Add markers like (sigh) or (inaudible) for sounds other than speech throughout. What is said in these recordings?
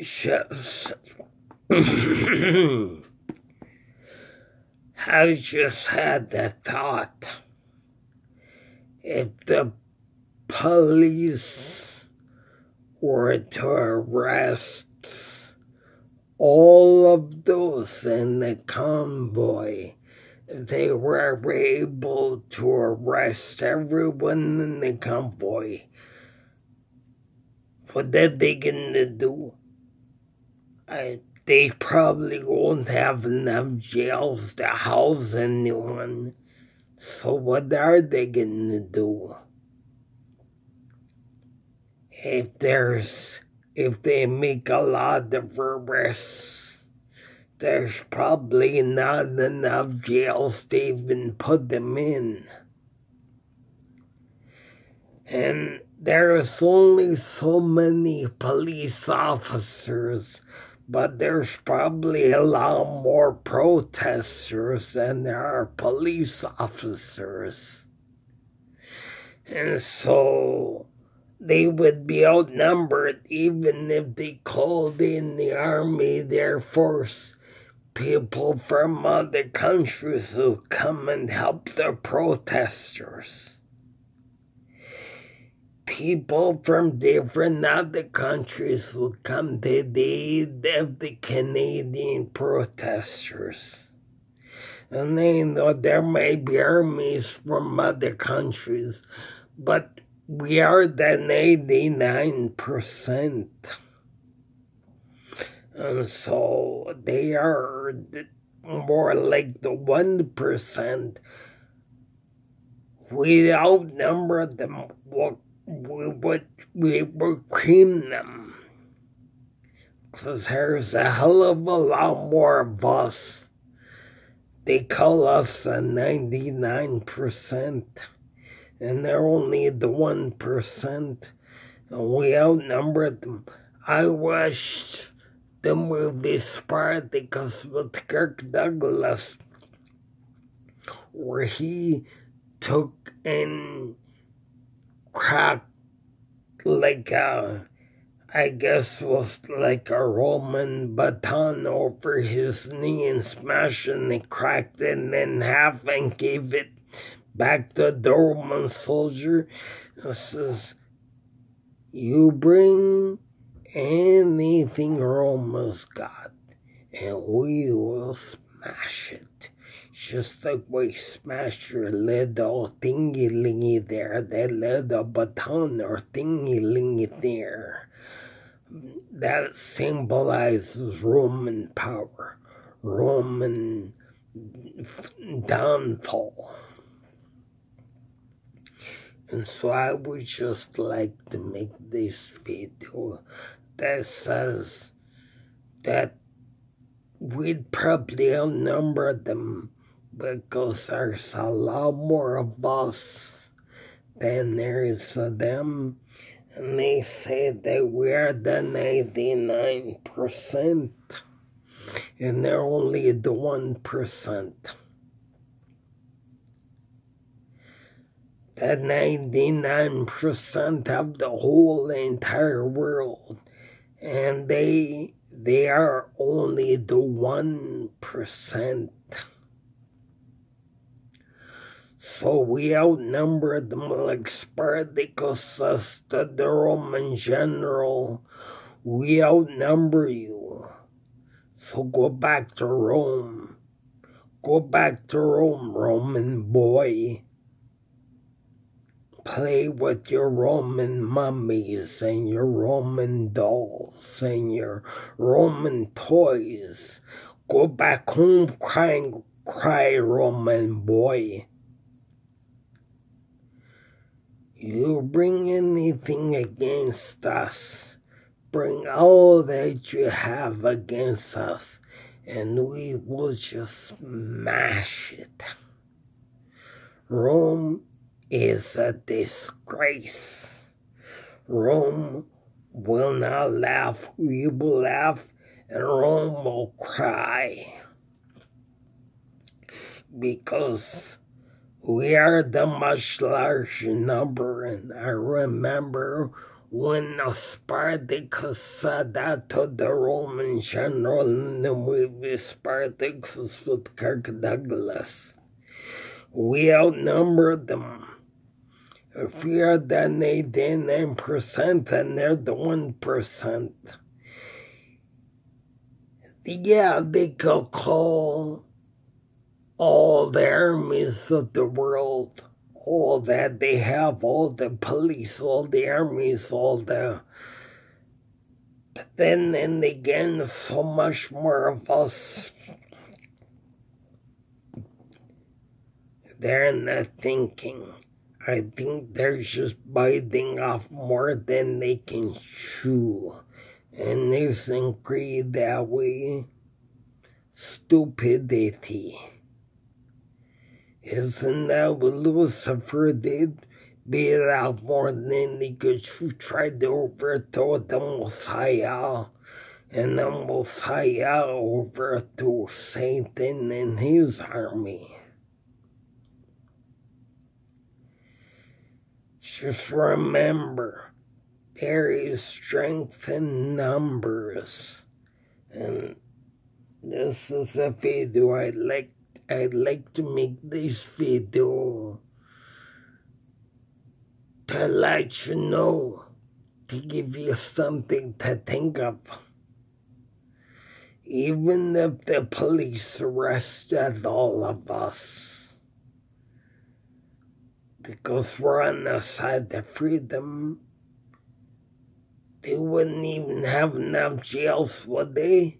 just (clears throat) I just had the thought if the police were to arrest all of those in the convoy, they were able to arrest everyone in the convoy. What are they gonna do? I, they probably won't have enough jails to house anyone. So what are they gonna do? If there's if they make a lot of arrests, there's probably not enough jails to even put them in. And there's only so many police officers but there's probably a lot more protesters than there are police officers. And so they would be outnumbered even if they called in the Army, the Air Force, people from other countries who come and help the protesters people from different other countries will come to the aid of the Canadian protesters. And they know there may be armies from other countries, but we are the 99%. And so they are more like the 1%. We outnumber them would we cream them. Cause there's a hell of a lot more of us. They call us the 99%, and they're only the 1%, and we outnumber them. I watched the movie Spartacus with Kirk Douglas, where he took in cracked like a, I guess was like a Roman baton over his knee and smashed and he cracked it in half and gave it back to the Roman soldier. It says, You bring anything Roma's got, and we will smash it just like we smash your little thingy lingy there, that little baton or thingy lingy there. That symbolizes Roman power, Roman downfall. And so I would just like to make this video that says that we'd probably outnumber them because there's a lot more of us than there is of them. And they say that we're the 99%, and they're only the 1%. The 99% of the whole entire world, and they they are only the 1%. So we outnumbered them like Spartacus to the Roman general. We outnumber you. So go back to Rome. Go back to Rome, Roman boy. Play with your Roman mummies and your Roman dolls and your Roman toys. Go back home crying, cry, Roman boy. You bring anything against us, bring all that you have against us, and we will just smash it. Rome is a disgrace. Rome will not laugh, we will laugh, and Rome will cry. Because we are the much larger number, and I remember when Spartacus said that to the Roman general in the movie Spartacus with Kirk Douglas. We outnumbered them. Are the 89% and they're the 1%, yeah, they could call all the armies of the world all that they have, all the police, all the armies, all the. But then and again, so much more of us. They're not thinking. I think they're just biting off more than they can chew. And they angry that way. Stupidity. Isn't that what Lucifer did? Beat out more than he could tried to overthrow the Messiah. And the Messiah overthrew Satan and his army. Just remember, there is strength in numbers. And this is a video I'd like I'd like to make this video to let you know, to give you something to think of. Even if the police arrested all of us, because we're on the side of freedom, they wouldn't even have enough jails, would they?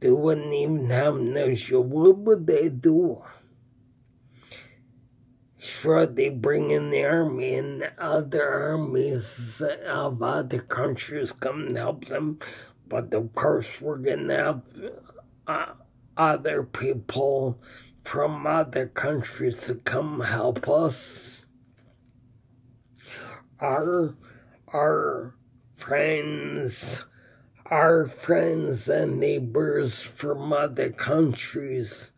They wouldn't even have no show. What would they do? Sure, they bring in the army and other armies of other countries come and help them, but of course we're gonna have uh, other people from other countries to come help us. Our our friends our friends and neighbors from other countries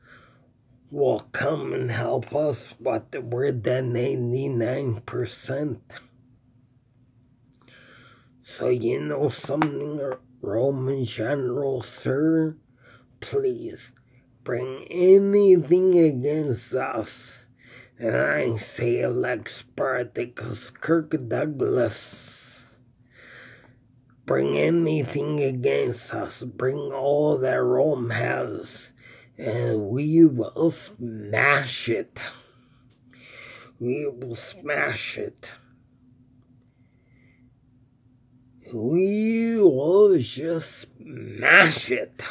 will come and help us, but we're the 99%. So, you know something, Roman general, sir? Please bring anything against us. And I say like Spartacus Kirk Douglas bring anything against us, bring all that Rome has, and we will smash it. We will smash it. We will just smash it.